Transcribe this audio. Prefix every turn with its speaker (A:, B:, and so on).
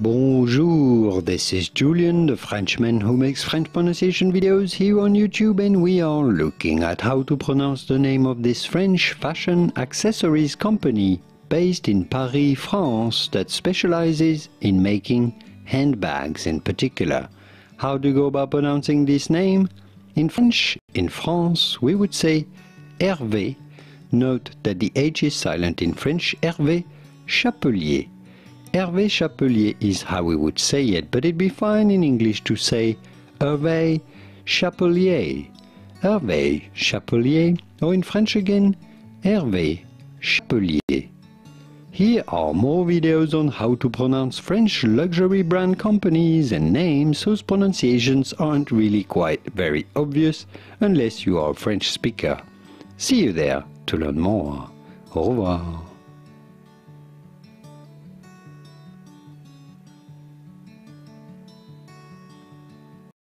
A: Bonjour, this is Julien, the Frenchman who makes French pronunciation videos here on YouTube and we are looking at how to pronounce the name of this French fashion accessories company based in Paris, France that specializes in making handbags in particular. How do you go about pronouncing this name? In French, in France, we would say Hervé. Note that the H is silent in French, Hervé Chapelier. Hervé Chapelier is how we would say it, but it'd be fine in English to say Hervé Chapelier, Hervé Chapelier, or in French again, Hervé Chapelier. Here are more videos on how to pronounce French luxury brand companies and names whose pronunciations aren't really quite very obvious unless you are a French speaker. See you there to learn more. Au revoir.